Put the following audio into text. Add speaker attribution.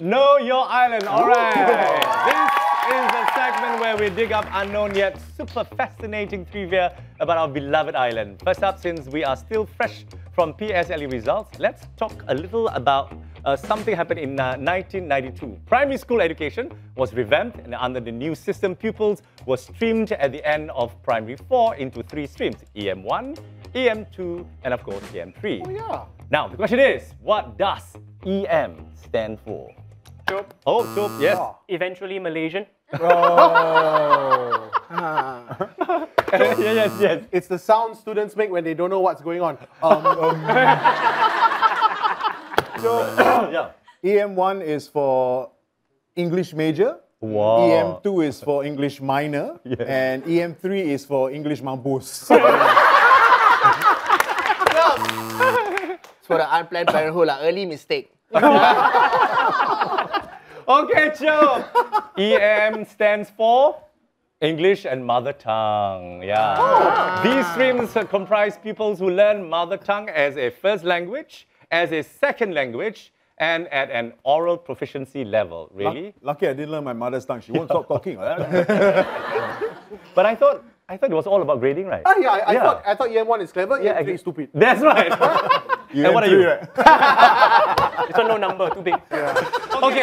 Speaker 1: Know Your Island. All right. This is a segment where we dig up unknown yet super fascinating trivia about our beloved island. First up, since we are still fresh from PSLE results, let's talk a little about uh, something happened in uh, 1992. Primary school education was revamped, and under the new system, pupils were streamed at the end of primary four into three streams EM1, EM2, and of course, EM3.
Speaker 2: Oh, yeah.
Speaker 1: Now, the question is what does EM stand for?
Speaker 3: Job.
Speaker 1: Oh, so yes.
Speaker 3: Eventually Malaysian.
Speaker 2: Oh.
Speaker 1: yes, yes, yes.
Speaker 2: it's the sound students make when they don't know what's going on. Um, um,
Speaker 1: yeah.
Speaker 4: EM1 is for English major.
Speaker 1: Wow.
Speaker 4: EM2 is for English minor. And EM3 is for English mampus.
Speaker 5: It's for the unplanned parenthood, like early mistake.
Speaker 1: Okay, Joe. EM stands for English and Mother Tongue. Yeah. These streams comprise pupils who learn mother tongue as a first language, as a second language, and at an oral proficiency level. Really?
Speaker 4: Lucky I didn't learn my mother's tongue. She won't stop talking.
Speaker 1: But I thought I thought it was all about grading, right?
Speaker 2: ah, yeah, I, I
Speaker 1: Yeah.
Speaker 2: thought I thought EM1 is clever,
Speaker 1: Yeah,
Speaker 2: EM3
Speaker 1: I-
Speaker 2: is stupid.
Speaker 1: That's right.
Speaker 4: You
Speaker 1: And what are you?
Speaker 4: right?
Speaker 3: This one no number, too big.
Speaker 1: Okay.